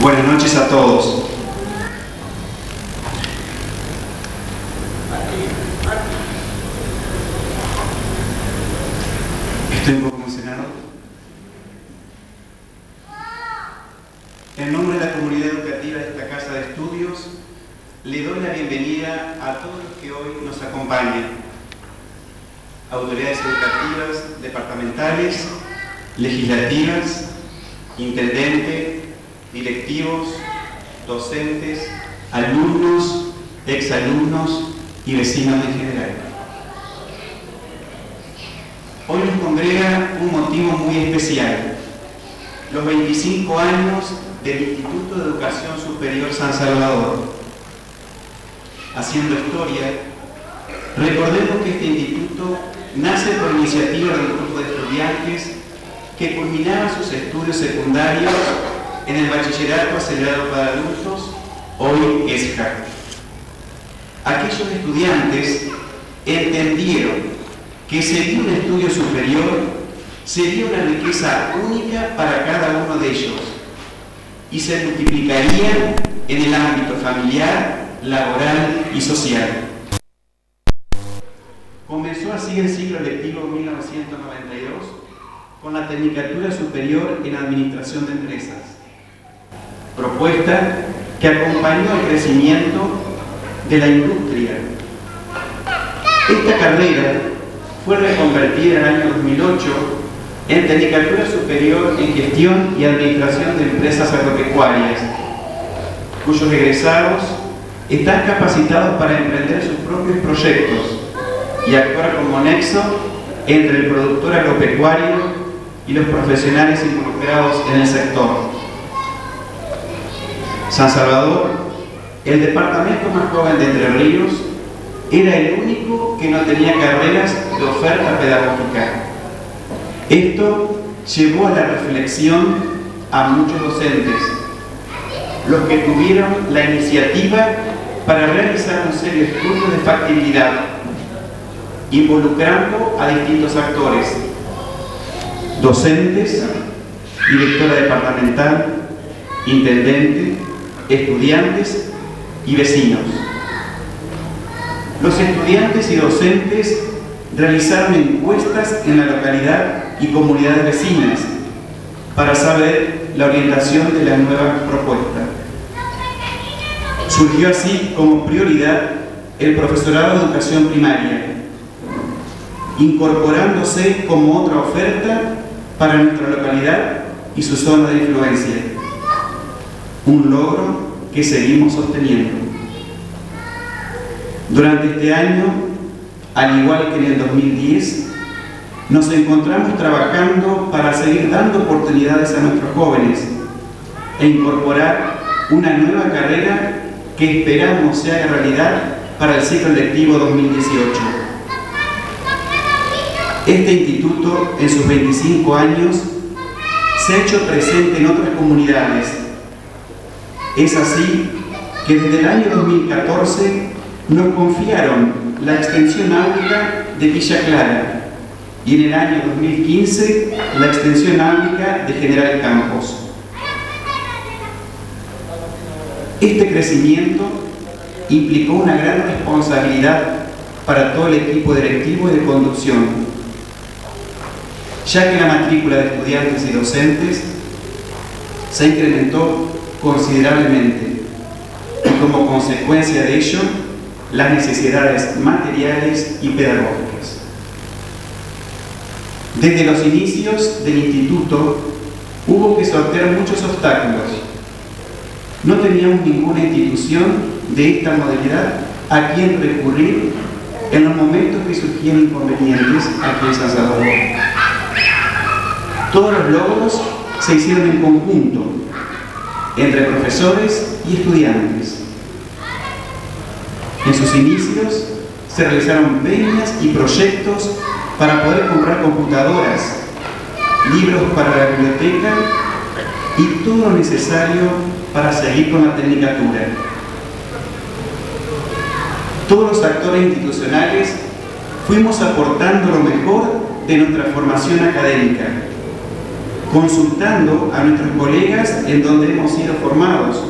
Buenas noches a todos. Estoy un poco emocionado. En nombre de la comunidad educativa de esta casa de estudios, le doy la bienvenida a todos los que hoy nos acompañan. Autoridades educativas, departamentales, legislativas, intendente, directivos, docentes, alumnos, exalumnos y vecinos en general. Hoy nos congrega un motivo muy especial, los 25 años del Instituto de Educación Superior San Salvador. Haciendo historia, recordemos que este instituto nace por iniciativa de un grupo de estudiantes que culminaba sus estudios secundarios en el Bachillerato Acelerado para Adultos, hoy ESCA. Aquellos estudiantes entendieron que seguir un estudio superior sería una riqueza única para cada uno de ellos y se multiplicaría en el ámbito familiar, laboral y social. Comenzó así el ciclo lectivo 1992 con la Tecnicatura Superior en Administración de Empresas. Propuesta que acompañó el crecimiento de la industria. Esta carrera fue reconvertida en el año 2008 en Tecnicatura Superior en Gestión y Administración de Empresas Agropecuarias, cuyos egresados están capacitados para emprender sus propios proyectos y actuar como nexo entre el productor agropecuario y los profesionales involucrados en el sector. San Salvador, el departamento más joven de Entre Ríos, era el único que no tenía carreras de oferta pedagógica. Esto llevó a la reflexión a muchos docentes, los que tuvieron la iniciativa para realizar un serio estudio de factibilidad, involucrando a distintos actores, docentes, directora departamental, intendente, estudiantes y vecinos. Los estudiantes y docentes realizaron encuestas en la localidad y comunidades vecinas para saber la orientación de la nueva propuesta. Surgió así como prioridad el profesorado de educación primaria, incorporándose como otra oferta para nuestra localidad y su zona de influencia. Un logro que seguimos sosteniendo. Durante este año, al igual que en el 2010, nos encontramos trabajando para seguir dando oportunidades a nuestros jóvenes e incorporar una nueva carrera que esperamos se haga realidad para el ciclo lectivo 2018. Este instituto, en sus 25 años, se ha hecho presente en otras comunidades. Es así que desde el año 2014 nos confiaron la extensión áulica de Villa Clara y en el año 2015 la extensión áulica de General Campos. Este crecimiento implicó una gran responsabilidad para todo el equipo directivo y de conducción, ya que la matrícula de estudiantes y docentes se incrementó considerablemente y como consecuencia de ello las necesidades materiales y pedagógicas. Desde los inicios del instituto hubo que sortear muchos obstáculos. No teníamos ninguna institución de esta modalidad a quien recurrir en los momentos que surgían inconvenientes aquí en San Salvador. Todos los logros se hicieron en conjunto, entre profesores y estudiantes. En sus inicios se realizaron peñas y proyectos para poder comprar computadoras, libros para la biblioteca y todo lo necesario para seguir con la tecnicatura. Todos los actores institucionales fuimos aportando lo mejor de nuestra formación académica consultando a nuestros colegas en donde hemos sido formados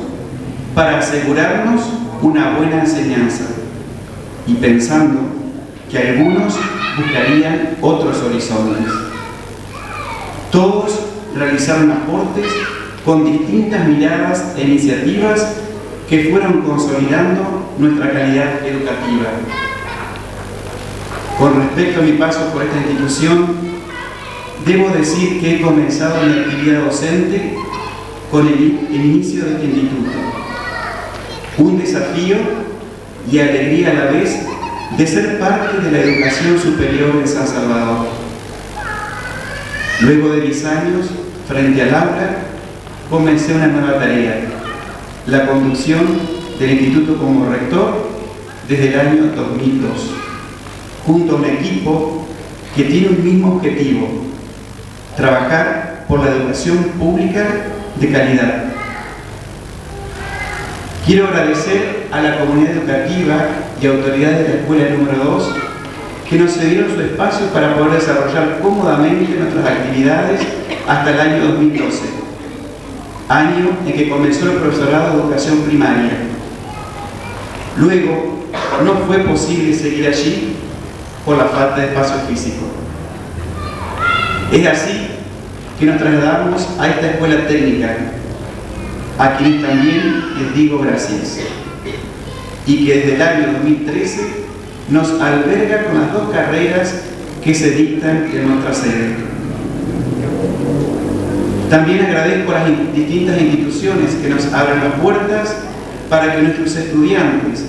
para asegurarnos una buena enseñanza y pensando que algunos buscarían otros horizontes. Todos realizaron aportes con distintas miradas e iniciativas que fueron consolidando nuestra calidad educativa. Con respecto a mi paso por esta institución, debo decir que he comenzado mi actividad docente con el, inicio de este instituto. Un desafío y alegría a la vez de ser parte de la educación superior en San Salvador. Luego de 10 años, frente al aula, comencé una nueva tarea, la conducción del instituto como rector desde el año 2002, junto a un equipo que tiene un mismo objetivo, trabajar por la educación pública de calidad. Quiero agradecer a la comunidad educativa y autoridades de la escuela número 2 que nos cedieron su espacio para poder desarrollar cómodamente nuestras actividades hasta el año 2012, año en que comenzó el profesorado de educación primaria. Luego, no fue posible seguir allí por la falta de espacio físico. Es así que nos trasladamos a esta escuela técnica, a quienes también les digo gracias, y que desde el año 2013 nos alberga con las dos carreras que se dictan en nuestra sede. También agradezco a las distintas instituciones que nos abren las puertas para que nuestros estudiantes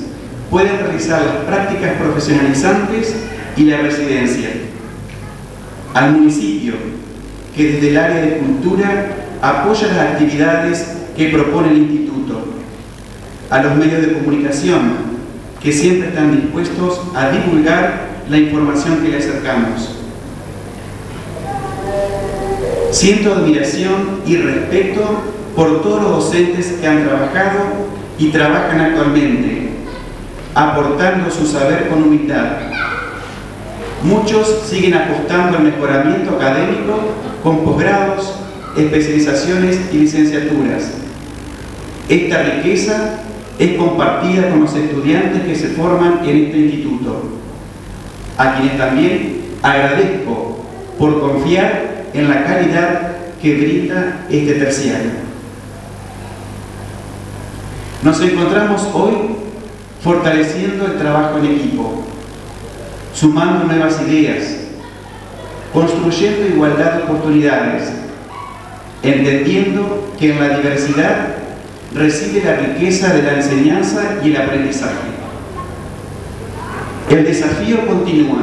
puedan realizar las prácticas profesionalizantes y la residencia. Al municipio, que desde el área de cultura apoya las actividades que propone el instituto. A los medios de comunicación, que siempre están dispuestos a divulgar la información que le acercamos. Siento admiración y respeto por todos los docentes que han trabajado y trabajan actualmente, aportando su saber con humildad. Muchos siguen apostando al mejoramiento académico con posgrados, especializaciones y licenciaturas. Esta riqueza es compartida con los estudiantes que se forman en este instituto, a quienes también agradezco por confiar en la calidad que brinda este terciario. Nos encontramos hoy fortaleciendo el trabajo en equipo, sumando nuevas ideas, construyendo igualdad de oportunidades, entendiendo que en la diversidad recibe la riqueza de la enseñanza y el aprendizaje. El desafío continúa.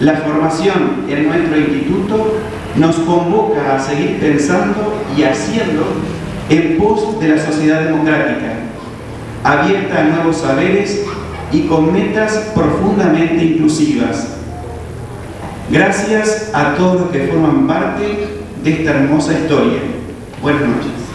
La formación en nuestro instituto nos convoca a seguir pensando y haciendo en pos de la sociedad democrática, abierta a nuevos saberes y con metas profundamente inclusivas. Gracias a todos los que forman parte de esta hermosa historia. Buenas noches.